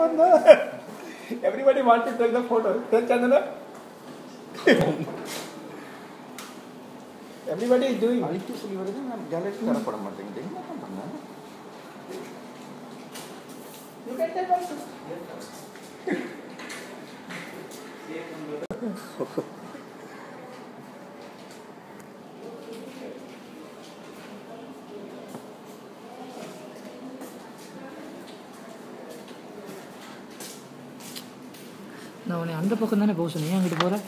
Everybody wanted to take the photo. Then Chandana. Everybody is doing. ಅಳಿತು ಸುಲಿವರೆಗೆ ನಾನು gallery ತರ ಪಡ ಮಾಡ್ತೀನಿ ಹೆಂಗೆ ಮಾಡ್ಕೊಂಡ You can take. நான் உன்னை அந்த பக்கம் தானே போக சொன்னேன். ஏன் அங்கிட்டு போகிறேன்